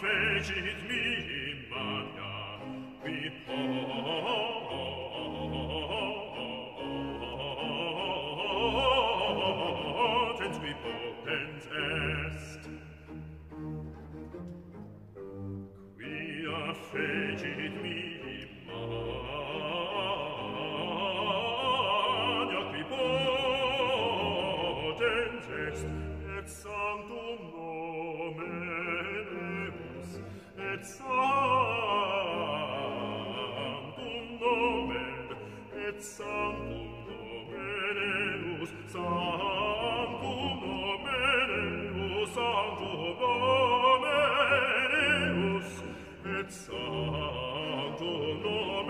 fecit mihi Maria, qui Sancto Dominus et Sancto Dominus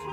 et